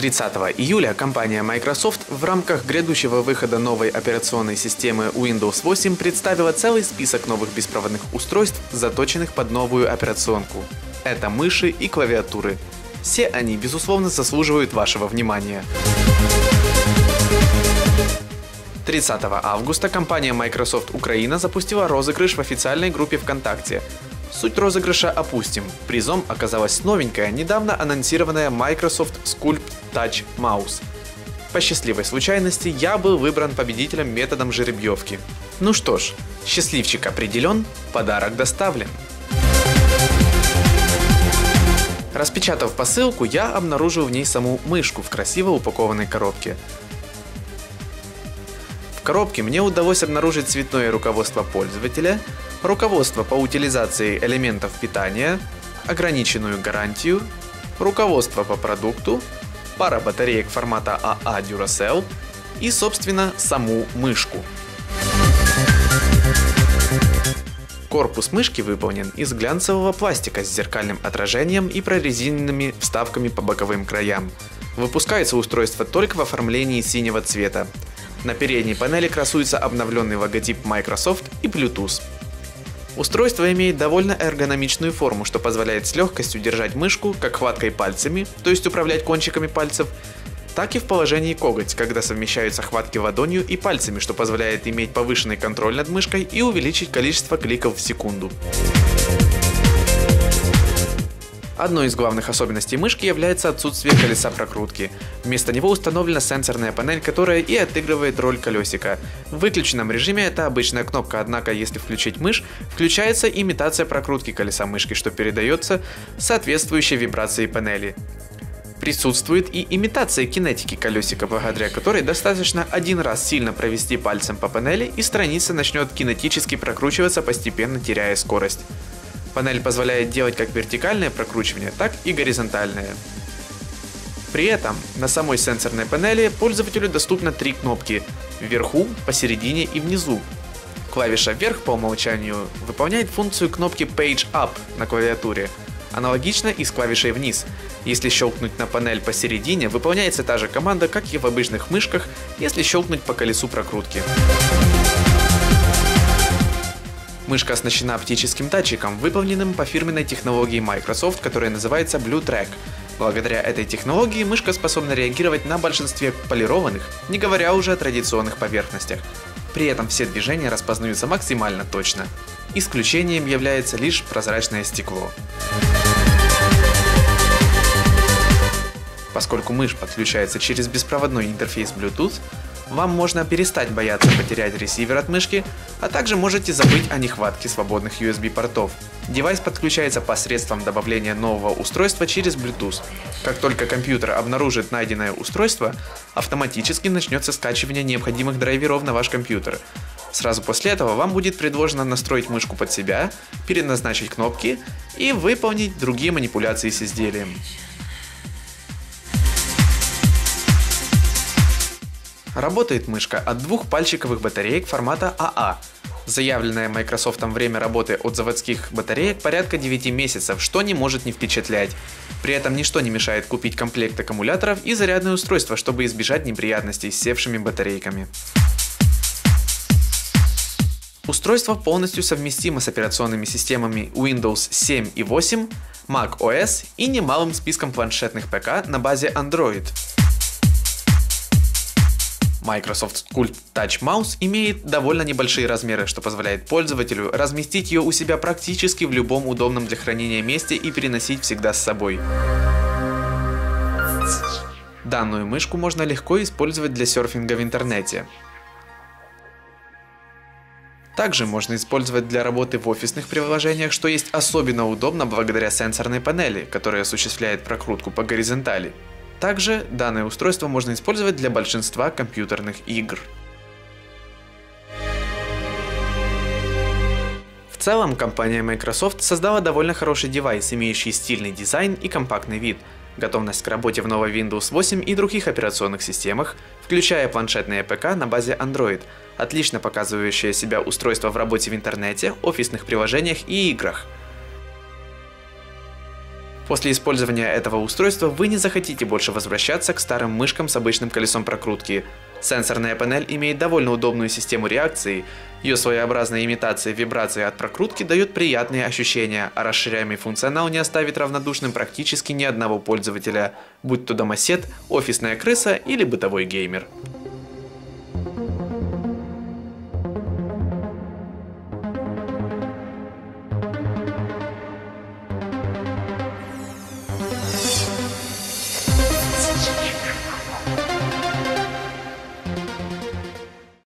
30 июля компания Microsoft в рамках грядущего выхода новой операционной системы Windows 8 представила целый список новых беспроводных устройств, заточенных под новую операционку. Это мыши и клавиатуры. Все они, безусловно, заслуживают вашего внимания. 30 августа компания Microsoft Украина запустила розыгрыш в официальной группе ВКонтакте. Суть розыгрыша опустим. Призом оказалась новенькая, недавно анонсированная Microsoft Sculpt Touch Mouse. По счастливой случайности я был выбран победителем методом жеребьевки. Ну что ж, счастливчик определен, подарок доставлен. Распечатав посылку, я обнаружил в ней саму мышку в красиво упакованной коробке. В коробке мне удалось обнаружить цветное руководство пользователя, руководство по утилизации элементов питания, ограниченную гарантию, руководство по продукту, пара батареек формата AA Duracell и, собственно, саму мышку. Корпус мышки выполнен из глянцевого пластика с зеркальным отражением и прорезиненными вставками по боковым краям. Выпускается устройство только в оформлении синего цвета. На передней панели красуется обновленный логотип Microsoft и Bluetooth. Устройство имеет довольно эргономичную форму, что позволяет с легкостью держать мышку как хваткой пальцами, то есть управлять кончиками пальцев, так и в положении коготь, когда совмещаются хватки ладонью и пальцами, что позволяет иметь повышенный контроль над мышкой и увеличить количество кликов в секунду. Одной из главных особенностей мышки является отсутствие колеса прокрутки. Вместо него установлена сенсорная панель, которая и отыгрывает роль колесика. В выключенном режиме это обычная кнопка, однако если включить мышь, включается имитация прокрутки колеса мышки, что передается соответствующей вибрации панели. Присутствует и имитация кинетики колесика, благодаря которой достаточно один раз сильно провести пальцем по панели и страница начнет кинетически прокручиваться, постепенно теряя скорость. Панель позволяет делать как вертикальное прокручивание, так и горизонтальное. При этом на самой сенсорной панели пользователю доступно три кнопки – вверху, посередине и внизу. Клавиша вверх по умолчанию выполняет функцию кнопки Page Up на клавиатуре, аналогично и с клавишей вниз. Если щелкнуть на панель посередине, выполняется та же команда, как и в обычных мышках, если щелкнуть по колесу прокрутки. Мышка оснащена оптическим датчиком, выполненным по фирменной технологии Microsoft, которая называется Blue Track. Благодаря этой технологии мышка способна реагировать на большинстве полированных, не говоря уже о традиционных поверхностях. При этом все движения распознаются максимально точно. Исключением является лишь прозрачное стекло. Поскольку мышь подключается через беспроводной интерфейс Bluetooth, вам можно перестать бояться потерять ресивер от мышки, а также можете забыть о нехватке свободных USB портов. Девайс подключается посредством добавления нового устройства через Bluetooth. Как только компьютер обнаружит найденное устройство, автоматически начнется скачивание необходимых драйверов на ваш компьютер. Сразу после этого вам будет предложено настроить мышку под себя, переназначить кнопки и выполнить другие манипуляции с изделием. Работает мышка от двух пальчиковых батареек формата АА. Заявленное Microsoft время работы от заводских батареек порядка 9 месяцев, что не может не впечатлять. При этом ничто не мешает купить комплект аккумуляторов и зарядное устройство, чтобы избежать неприятностей с севшими батарейками. Устройство полностью совместимо с операционными системами Windows 7 и 8, Mac OS и немалым списком планшетных ПК на базе Android. Microsoft Sculpt Touch Mouse имеет довольно небольшие размеры, что позволяет пользователю разместить ее у себя практически в любом удобном для хранения месте и переносить всегда с собой. Данную мышку можно легко использовать для серфинга в интернете. Также можно использовать для работы в офисных приложениях, что есть особенно удобно благодаря сенсорной панели, которая осуществляет прокрутку по горизонтали. Также данное устройство можно использовать для большинства компьютерных игр. В целом, компания Microsoft создала довольно хороший девайс, имеющий стильный дизайн и компактный вид, готовность к работе в новой Windows 8 и других операционных системах, включая планшетные ПК на базе Android, отлично показывающее себя устройство в работе в интернете, офисных приложениях и играх – После использования этого устройства вы не захотите больше возвращаться к старым мышкам с обычным колесом прокрутки. Сенсорная панель имеет довольно удобную систему реакции. Ее своеобразная имитация вибрации от прокрутки дает приятные ощущения, а расширяемый функционал не оставит равнодушным практически ни одного пользователя, будь то домосед, офисная крыса или бытовой геймер.